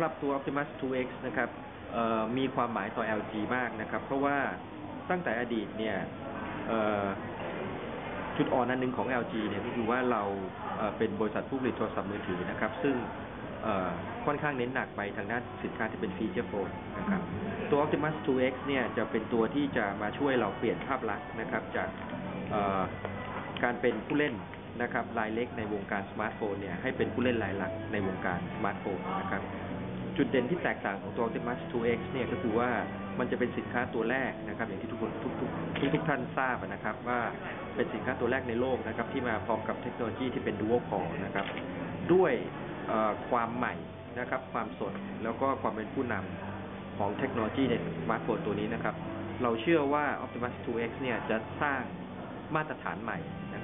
สำหรับตัว Optimus 2X นะครับมีความหมายต่อ LG มากนะครับ เพราะว่าตั้งแต่อดีตเนี่ยจุดอ่อนอันหนึ่งของ LG เนี่ยก็คือว่าเราเป็นบริษัทผู้ผลิตโทรศัพท์มือถือนะครับ ซึ่งค่อนข้างเน้นหนักไปทางด้านสินค้าที่เป็น feature phone นะครับตัว Optimus 2X เนี่ยจะเป็นตัวที่จะมาช่วยเราเปลี่ยนภาพลักษณ์นะครับจากการเป็นผู้เล่น นะครับรายเล็กในวงการสมาร์ทโฟนเนี่ยให้เป็นผู้เล่นรายหลักในวงการสมาร์ทโฟนนะครับจุดเด่นที่แตกต่างของตัว Optimus 2X เนี่ยก็คือว่ามันจะเป็นสินค้าตัวแรกนะครับ อย่างที่ทุกคนทุกทุกทุกทุกท่านทราบนะครับ ว่าเป็นสินค้าตัวแรกในโลกนะครับ ที่มาพร้อมกับเทคโนโลยีที่เป็น Dual Core นะครับ ด้วยความใหม่นะครับ ความสดแล้วก็ความเป็นผู้นำของเทคโนโลยีในสมาร์ทโฟนตัวนี้นะครับ เราเชื่อว่า Optimus 2X เนี่ยจะสร้างมาตรฐานใหม่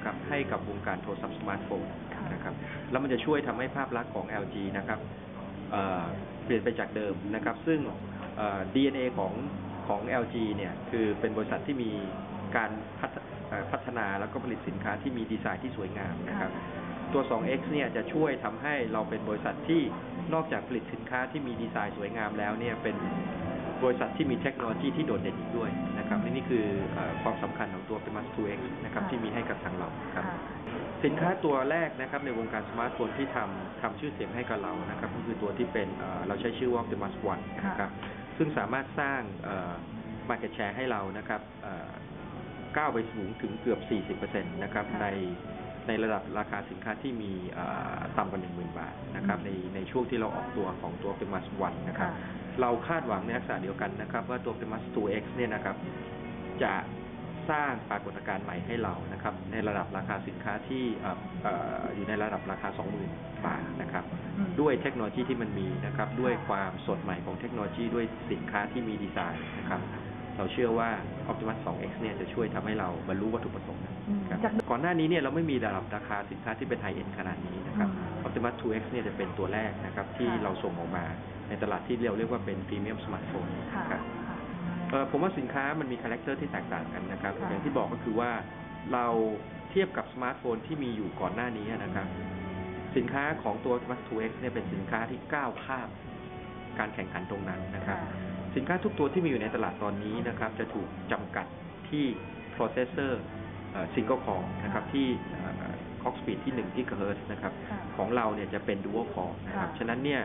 นะครับให้กับวงการโทรศัพท์สมาร์ทโฟนค่ะนะครับแล้วมันจะช่วยทำให้ภาพลักษณ์ของ LG นะครับเอ่อเปลี่ยนไปจากเดิมนะครับ ซึ่งเอ่อ DNA ของของ LG เนี่ยคือเป็นบริษัทที่มีการพัฒเอ่อพัฒนาแล้วก็ผลิตสินค้าที่มีดีไซน์ที่สวยงามนะครับ ตัว 2X เนี่ยจะช่วยทำให้เราเป็นบริษัทที่นอกจากผลิตสินค้าที่มีดีไซน์สวยงามแล้วเนี่ยเป็น บริษัทที่มีเทคโนโลยีที่โดดเด่นอีกด้วยนะครับนี่นี่คือเออความสำคัญของตัว Optimus 2X นะครับค่ะที่มีให้กับทางเราครับค่ะสินค้าตัวแรกนะครับในวงการสมาร์ทโฟนที่ทำทำชื่อเสียงให้กับเรานะครับก็คือตัวที่เป็นเอ่อเราใช้ชื่อว่า Optimus One ค่ะนะครับซึ่งสามารถสร้างเอ่อ market share ให้เรานะครับเอ่อก้าวไปสูงถึงเกือบ 40%นะครับค่ะในในระดับราคาสินค้าที่มีเอ่อต่ำกว่า 10,000 บาทนะครับในในช่วงที่เราออกตัวของตัว Optimus One นะครับค่ะ เราคาดหวังในลักษณะเดียวกันนะครับ ว่าตัว Optimus 2X เนี่ยนะครับ จะสร้างปรากฏการณ์ใหม่ให้เรานะครับ ในระดับราคาสินค้าที่เอ่อเอ่ออยู่ในระดับราคา 20,000 บาทนะครับอืมด้วยเทคโนโลยีที่มันมีนะครับ ด้วยความสดใหม่ของเทคโนโลยีด้วยสินค้าที่มีดีไซน์นะครับ เราเชื่อว่า Optimus 2X เนี่ยจะช่วยทำให้เราบรรลุวัตถุประสงค์อืมครับจาก ก่อนหน้านี้เนี่ยเราไม่มีระดับราคาสินค้าที่เป็น high-end ขนาดนี้นะครับอืม Optimus 2X เนี่ยจะเป็นตัวแรกนะครับที่ค่ะเราส่งออกมาในตลาดที่เราเรียกว่าเป็น premium smartphoneค่ะครับค่ะเอ่อผมว่าสินค้ามันมี character ที่แตกต่างกันนะครับ ค่ะ อย่างที่บอกก็คือว่าเราเทียบกับสมาร์ทโฟนที่มีอยู่ก่อนหน้านี้นะครับ สินค้าของตัว Optimus 2X เนี่ยเป็นสินค้าที่ก้าวข้ามการแข่งขันตรงนั้นนะครับ ค่ะ สินค้าทุกตัวที่มีอยู่ในตลาดตอนนี้นะครับ จะถูกจำกัดที่ processor เอ่อ single core นะครับที่เอ่อ clock speed ที่1 GHz นะครับค่ะของเราเนี่ยจะเป็น dual core นะครับค่ะฉะนั้นเนี่ย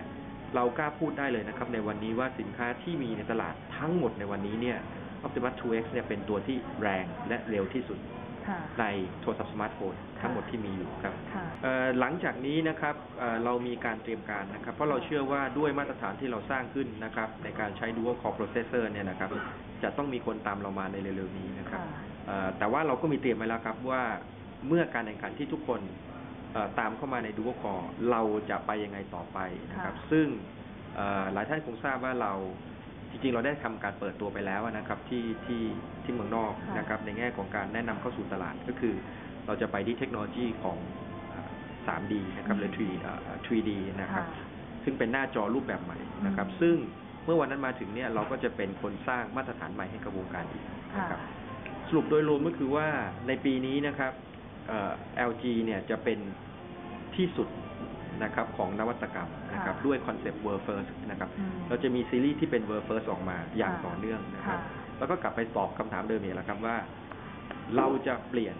เรากล้าพูดได้เลยนะครับในวันนี้ว่าสินค้าที่มีในตลาดทั้งหมดในวันนี้เนี่ย Optimus 2X เนี่ยเป็นตัวที่แรงและเร็วที่สุดค่ะ ในโทรศัพท์สมาร์ทโฟนทั้งหมดที่มีอยู่ครับค่ะเอ่อหลังจากนี้นะครับเอ่อเรามีการเตรียมการนะครับ เพราะเราเชื่อว่าด้วยมาตรฐานที่เราสร้างขึ้นนะครับ ในการใช้ dual core processor เนี่ยนะครับ จะต้องมีคนตามเรามาในเร็วๆนี้นะครับค่ะเอ่อแต่ว่าเราก็มีเตรียมไว้แล้วครับว่าเมื่อการแข่งขันที่ทุกคนเอ่อตามเข้ามาใน dual core เราจะไปยังไงต่อไปนะครับค่ะซึ่งเอ่อหลายท่านคงทราบว่าเราจริงๆ เราได้ทำการเปิดตัวไปแล้วนะครับที่ที่ ที่เมืองนอกค่ะนะครับในแง่ของการแนะนำเข้าสู่ตลาดก็คือ เราจะไปที่เทคโนโลยีของเอ่อ 3D นะครับหรือ3เอ่อ 3D นะครับค่ะซึ่งเป็นหน้าจอรูปแบบใหม่นะครับอืมซึ่งเมื่อวันนั้นมาถึงเนี่ยเราก็จะเป็นคนสร้างมาตรฐานใหม่ให้กับวงการอีกค่ะนะครับสรุปโดยรวมก็คือว่าในปีนี้นะครับเอ่อ LG เนี่ยจะเป็นที่สุดนะครับของนวัตกรรมนะครับค่ะด้วยคอนเซปต์ World First นะครับอืมเราจะมีซีรีส์ที่เป็น World First ออกมาอย่างค่ะต่อเนื่องนะครับค่ะ แล้วก็กลับไปตอบคำถามเดิมอีกแล้วครับว่า เราจะเปลี่ยน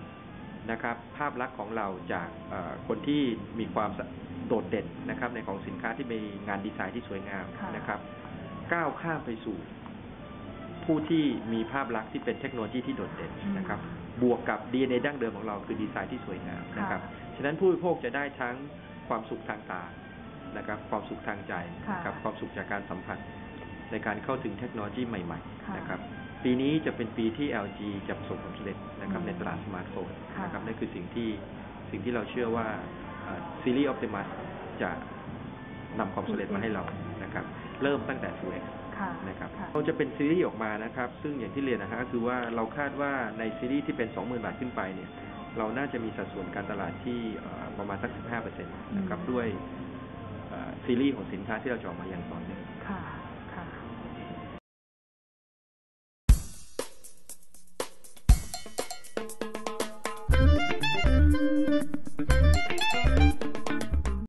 นะครับ ภาพลักษณ์ของเราจากเอ่อคนที่มีความโดดเด่นนะครับ ในของสินค้าที่มีงานดีไซน์ที่สวยงามค่ะนะครับ ก้าวข้ามไปสู่ ผู้ที่มีภาพลักษณ์ที่เป็นเทคโนโลยีที่โดดเด่นนะครับ บวกกับ DNA ดั้งเดิมของเราคือดีไซน์ที่สวยงามนะครับฉะนั้นผู้บริโภคจะได้ทั้งความสุขทางตานะครับ ความสุขทางใจนะครับค่ะความสุขจากการสัมผัสในการเข้าถึงเทคโนโลยีใหม่ค่ะๆนะครับ ปีนี้จะเป็นปีที่ LG จะประสบความสำเร็จนะครับอืมในตลาดสมาร์ทโฟนค่ะนะครับนั่นคือสิ่งที่สิ่งที่เราเชื่อว่าซีรีส์ Optimus จะนำความสำเร็จมาให้เรานะครับ เริ่มตั้งแต่ 2X ค่ะนะครับค่ะเราจะเป็นซีรีส์ออกมานะครับ ซึ่งอย่างที่เรียนนะฮะก็คือว่าเราคาดว่าในซีรีส์ที่เป็น 20,000 บาทขึ้นไปเนี่ย เราน่าจะมีสัดส่วนการตลาดที่เอ่อประมาณสัก 15%นะครับอืมด้วยเอ่อซีรีส์ของสินค้าที่เราจะออกมาอย่างต่อเนื่องค่ะ